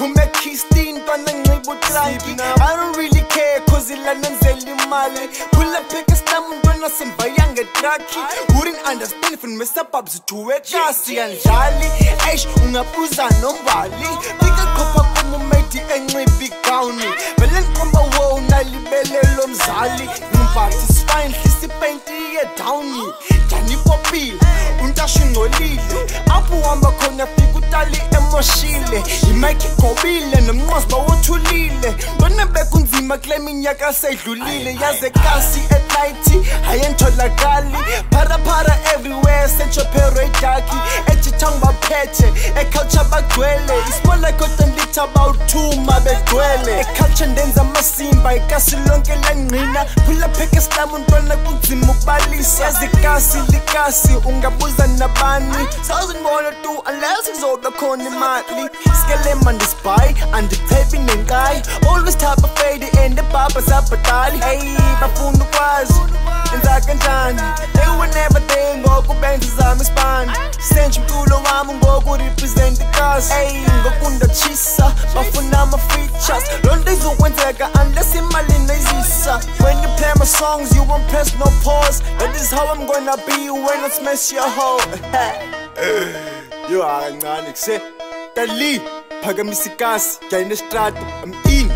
umekhe istinto ananxiba i don't really care cause ilanenzela imali phula pheke sinam umntwana simva yangetrakhi wouldn't understand from mr babs to ekasi yandlali eish ungabuza nombali. Ndikekhopha kumumedi enxiba igawuni vele ndiqomba wona libelelo mzali ngumfatisfine hlisipenti yedawuni paint iye downi Jani popile, untasho ingcolile Apho uhamba khona fika utali emoshile. Imike igobile nomnqwazi bawothulile Ntwana bekunzima kule minyaka sedlulile Yaze kasi etlayithi ayentholakali Baphethe, eculture bagcwele Ismola kodwa ngithi about two mabegcwele Eculture ndenza amasimba, ikasi lonke langqina Phula pheke slam untwana kunzima ukubalisa Yazi kasi likasi, ungabuza nabani? Tu unless khona imali Skelema ndisibhayi, andiphepi nenkayi Always fade and Hey, bafuna ukwazi enza kanjani They were never there zami isibani represent ikasi Hey, ngoku bafuna ama-features. Izokwenzeka unless imali nayizisa When you play my songs you won't press no pause. That is how I'm gonna be when I smash your hoe Yo akancane kuse. Dali phakamisa ikasi I'm in